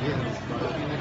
Deus.